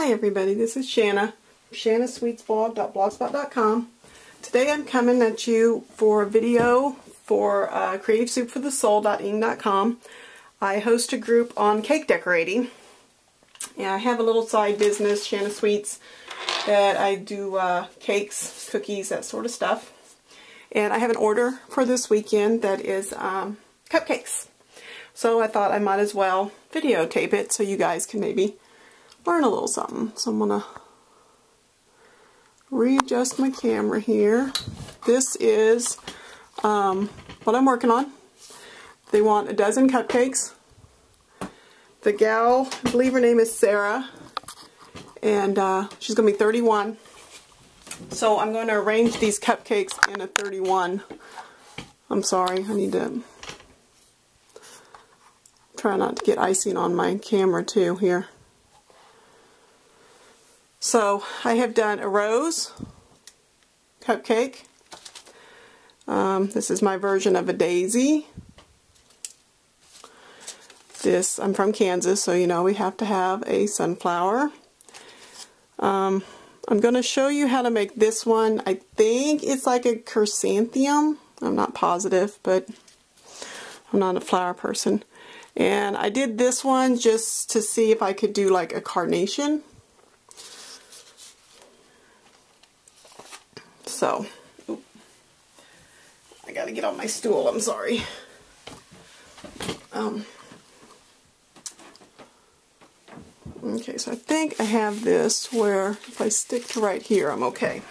Hi everybody, this is Shanna, shannasweetsblog.blogspot.com. Today I'm coming at you for a video for uh. I host a group on cake decorating. And I have a little side business, Shanna Sweets, that I do uh, cakes, cookies, that sort of stuff. And I have an order for this weekend that is um, cupcakes. So I thought I might as well videotape it so you guys can maybe learn a little something. So I'm going to readjust my camera here. This is um, what I'm working on. They want a dozen cupcakes. The gal, I believe her name is Sarah, and uh, she's going to be 31. So I'm going to arrange these cupcakes in a 31. I'm sorry, I need to try not to get icing on my camera too here. So I have done a rose cupcake. Um, this is my version of a daisy. This, I'm from Kansas, so you know we have to have a sunflower. Um, I'm going to show you how to make this one. I think it's like a chrysanthemum. I'm not positive, but I'm not a flower person. And I did this one just to see if I could do like a carnation. So, I gotta get on my stool, I'm sorry. Um, okay, so I think I have this where if I stick to right here, I'm okay.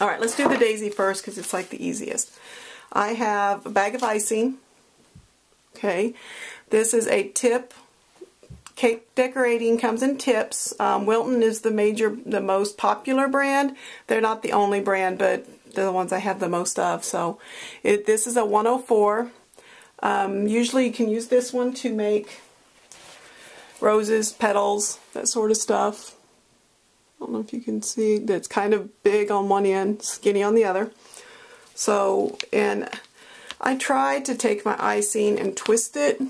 Alright, let's do the daisy first because it's like the easiest. I have a bag of icing. Okay, this is a tip. Cake decorating comes in tips. Um, Wilton is the major, the most popular brand. They're not the only brand, but they're the ones I have the most of. So it, this is a 104. Um, usually you can use this one to make roses, petals, that sort of stuff. I don't know if you can see that's kind of big on one end, skinny on the other. So, and I try to take my icing and twist it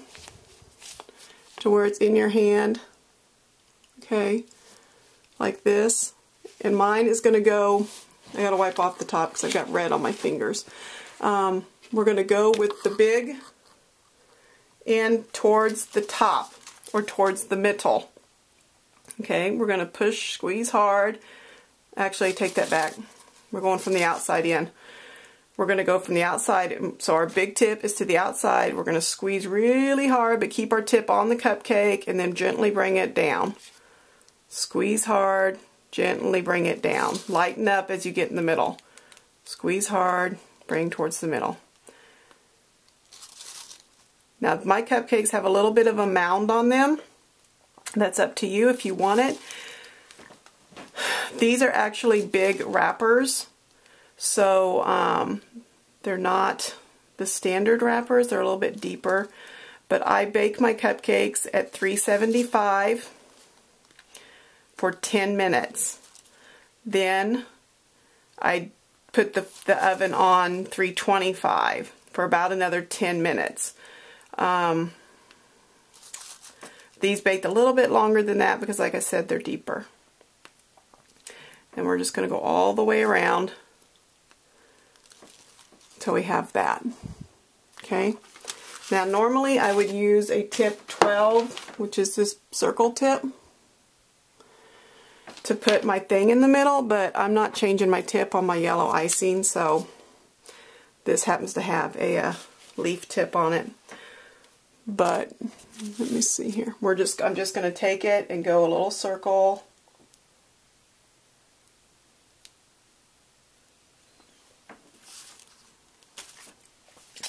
to where it's in your hand. Okay, like this. And mine is going to go, I got to wipe off the top because I've got red on my fingers. Um, we're going to go with the big and towards the top or towards the middle. Okay, we're going to push, squeeze hard. Actually, take that back. We're going from the outside in. We're going to go from the outside. So our big tip is to the outside. We're going to squeeze really hard, but keep our tip on the cupcake and then gently bring it down. Squeeze hard, gently bring it down. Lighten up as you get in the middle. Squeeze hard, bring towards the middle. Now my cupcakes have a little bit of a mound on them. That's up to you if you want it. These are actually big wrappers. So um, they're not the standard wrappers. They're a little bit deeper. But I bake my cupcakes at 375 for 10 minutes. Then I put the, the oven on 325 for about another 10 minutes. Um, these baked a little bit longer than that because like I said they're deeper. And we're just going to go all the way around till we have that. Okay. Now normally I would use a tip 12, which is this circle tip, to put my thing in the middle, but I'm not changing my tip on my yellow icing, so this happens to have a, a uh, leaf tip on it. But let me see here. We're just I'm just going to take it and go a little circle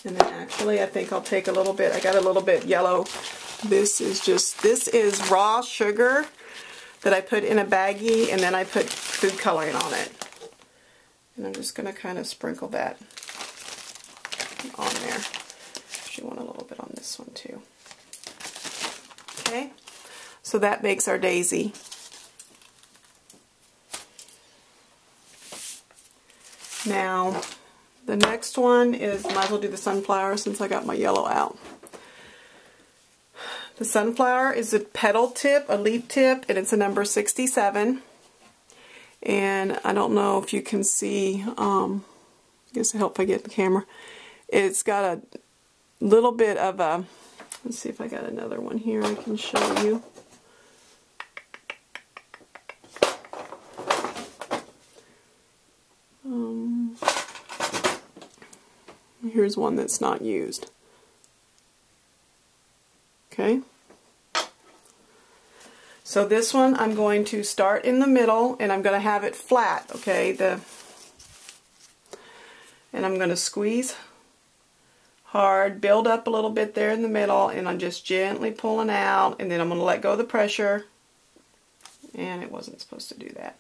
And then actually I think I'll take a little bit, I got a little bit yellow. This is just, this is raw sugar that I put in a baggie and then I put food coloring on it. And I'm just going to kind of sprinkle that on there. Actually want a little bit on this one too. Okay, so that makes our daisy. Now, the next one is, might as well do the sunflower since I got my yellow out. The sunflower is a petal tip, a leaf tip, and it's a number 67. And I don't know if you can see, um, I guess it help if I get the camera. It's got a little bit of a, let's see if I got another one here I can show you. Here's one that's not used. Okay. So this one I'm going to start in the middle and I'm going to have it flat, okay? The and I'm going to squeeze hard, build up a little bit there in the middle, and I'm just gently pulling out, and then I'm going to let go of the pressure. And it wasn't supposed to do that.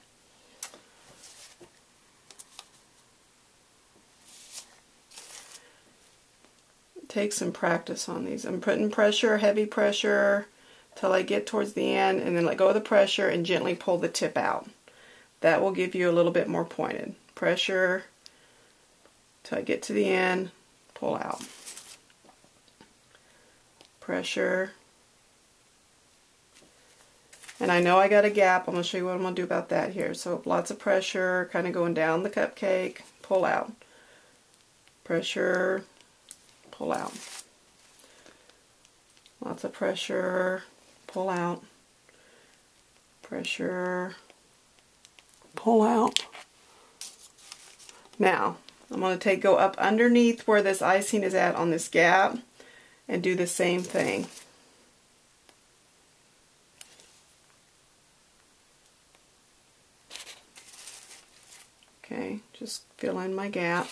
Take some practice on these. I'm putting pressure, heavy pressure, till I get towards the end, and then let go of the pressure and gently pull the tip out. That will give you a little bit more pointed. Pressure, till I get to the end, pull out. Pressure. And I know I got a gap. I'm going to show you what I'm going to do about that here. So lots of pressure, kind of going down the cupcake, pull out. Pressure, pull out. Lots of pressure, pull out. Pressure, pull out. Now, I'm going to take go up underneath where this icing is at on this gap and do the same thing. Okay, just fill in my gap.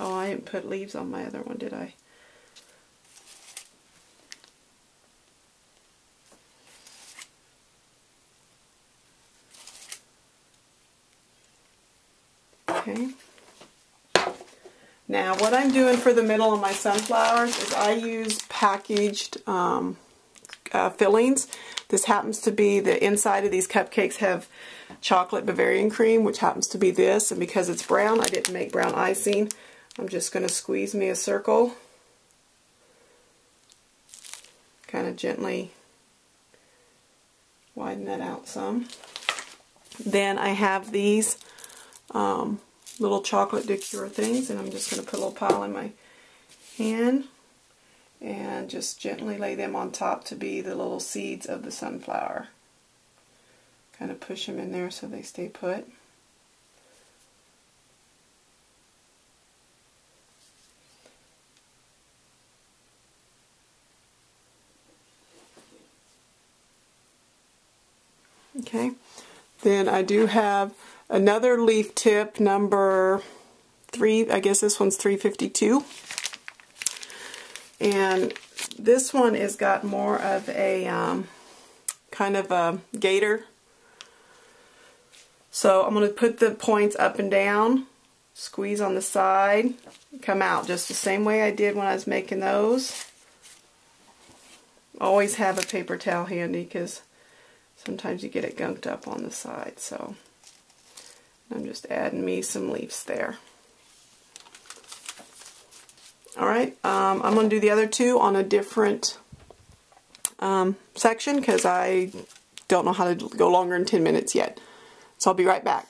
Oh, I didn't put leaves on my other one, did I? Okay. Now what I'm doing for the middle of my sunflowers is I use packaged um, uh, fillings. This happens to be the inside of these cupcakes have chocolate Bavarian cream, which happens to be this. And because it's brown, I didn't make brown icing. I'm just going to squeeze me a circle. Kind of gently widen that out some. Then I have these um, little chocolate liqueur things and I'm just going to put a little pile in my hand and just gently lay them on top to be the little seeds of the sunflower. Kind of push them in there so they stay put. Okay, then I do have Another leaf tip, number three, I guess this one's 352. And this one has got more of a um, kind of a gator. So I'm going to put the points up and down, squeeze on the side, come out just the same way I did when I was making those. Always have a paper towel handy because sometimes you get it gunked up on the side. So. I'm just adding me some leaves there. Alright, um, I'm going to do the other two on a different um, section because I don't know how to go longer than 10 minutes yet. So I'll be right back.